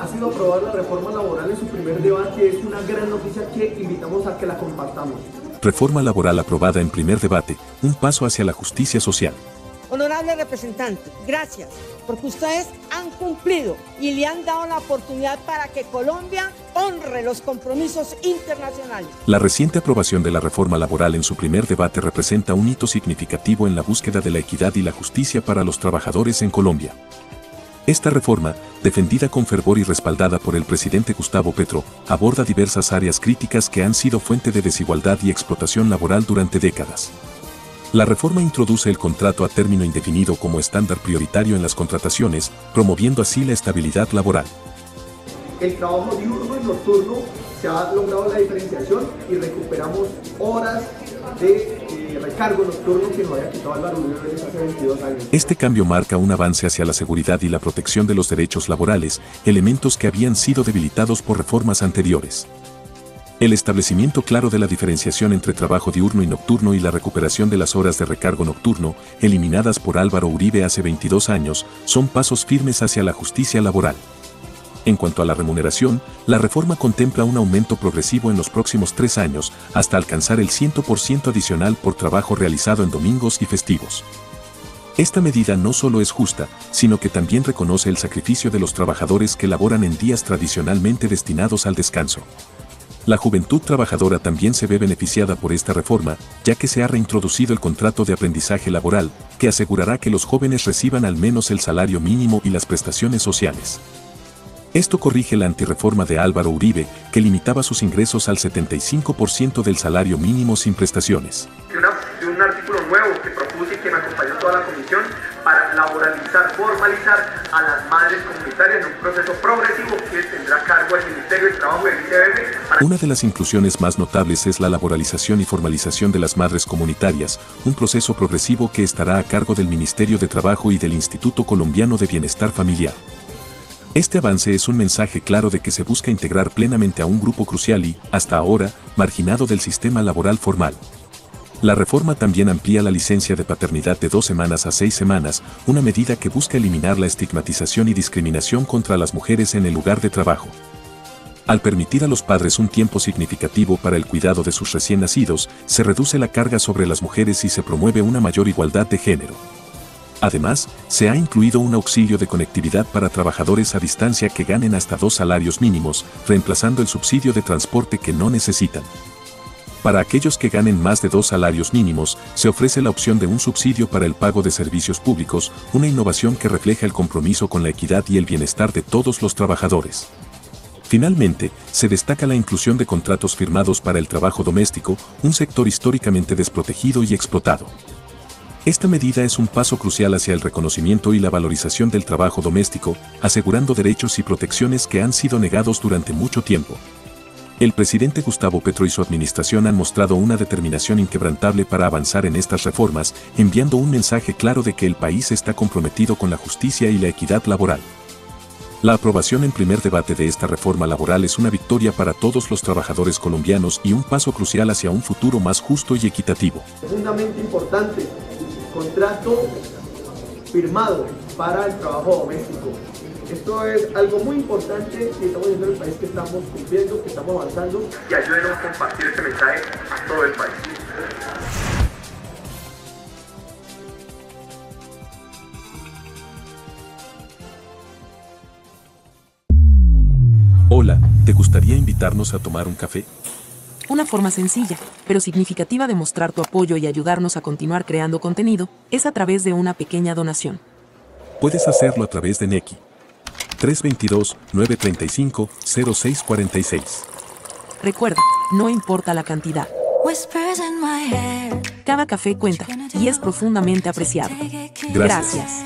ha sido aprobada la reforma laboral en su primer debate. Es una gran noticia que invitamos a que la compartamos. Reforma laboral aprobada en primer debate, un paso hacia la justicia social. Honorable representante, gracias, porque ustedes han cumplido y le han dado la oportunidad para que Colombia honre los compromisos internacionales. La reciente aprobación de la reforma laboral en su primer debate representa un hito significativo en la búsqueda de la equidad y la justicia para los trabajadores en Colombia. Esta reforma, defendida con fervor y respaldada por el presidente Gustavo Petro, aborda diversas áreas críticas que han sido fuente de desigualdad y explotación laboral durante décadas. La reforma introduce el contrato a término indefinido como estándar prioritario en las contrataciones, promoviendo así la estabilidad laboral. El trabajo diurno y nocturno se ha logrado la diferenciación y recuperamos horas de eh, recargo nocturno que nos había quitado Álvaro Uribe hace 22 años. Este cambio marca un avance hacia la seguridad y la protección de los derechos laborales, elementos que habían sido debilitados por reformas anteriores. El establecimiento claro de la diferenciación entre trabajo diurno y nocturno y la recuperación de las horas de recargo nocturno, eliminadas por Álvaro Uribe hace 22 años, son pasos firmes hacia la justicia laboral. En cuanto a la remuneración, la reforma contempla un aumento progresivo en los próximos tres años, hasta alcanzar el 100% adicional por trabajo realizado en domingos y festivos. Esta medida no solo es justa, sino que también reconoce el sacrificio de los trabajadores que laboran en días tradicionalmente destinados al descanso. La juventud trabajadora también se ve beneficiada por esta reforma, ya que se ha reintroducido el contrato de aprendizaje laboral, que asegurará que los jóvenes reciban al menos el salario mínimo y las prestaciones sociales. Esto corrige la antireforma de Álvaro Uribe, que limitaba sus ingresos al 75% del salario mínimo sin prestaciones. un artículo nuevo que propuse y que me acompañó toda la comisión para laboralizar, formalizar a las madres comunitarias en un proceso progresivo que tendrá cargo el Ministerio del Trabajo y el ICBF. Una de las inclusiones más notables es la laboralización y formalización de las madres comunitarias, un proceso progresivo que estará a cargo del Ministerio de Trabajo y del Instituto Colombiano de Bienestar Familiar. Este avance es un mensaje claro de que se busca integrar plenamente a un grupo crucial y, hasta ahora, marginado del sistema laboral formal. La reforma también amplía la licencia de paternidad de dos semanas a seis semanas, una medida que busca eliminar la estigmatización y discriminación contra las mujeres en el lugar de trabajo. Al permitir a los padres un tiempo significativo para el cuidado de sus recién nacidos, se reduce la carga sobre las mujeres y se promueve una mayor igualdad de género. Además, se ha incluido un auxilio de conectividad para trabajadores a distancia que ganen hasta dos salarios mínimos, reemplazando el subsidio de transporte que no necesitan. Para aquellos que ganen más de dos salarios mínimos, se ofrece la opción de un subsidio para el pago de servicios públicos, una innovación que refleja el compromiso con la equidad y el bienestar de todos los trabajadores. Finalmente, se destaca la inclusión de contratos firmados para el trabajo doméstico, un sector históricamente desprotegido y explotado. Esta medida es un paso crucial hacia el reconocimiento y la valorización del trabajo doméstico, asegurando derechos y protecciones que han sido negados durante mucho tiempo. El presidente Gustavo Petro y su administración han mostrado una determinación inquebrantable para avanzar en estas reformas, enviando un mensaje claro de que el país está comprometido con la justicia y la equidad laboral. La aprobación en primer debate de esta reforma laboral es una victoria para todos los trabajadores colombianos y un paso crucial hacia un futuro más justo y equitativo. Fundamentalmente importante contrato firmado para el trabajo doméstico. Esto es algo muy importante y estamos diciendo el país que estamos cumpliendo, que estamos avanzando. Y ayúdenos a compartir este mensaje a todo el país. Hola, ¿te gustaría invitarnos a tomar un café? Una forma sencilla, pero significativa de mostrar tu apoyo y ayudarnos a continuar creando contenido es a través de una pequeña donación. Puedes hacerlo a través de Neki. 322-935-0646. Recuerda, no importa la cantidad. Cada café cuenta y es profundamente apreciado. Gracias. Gracias.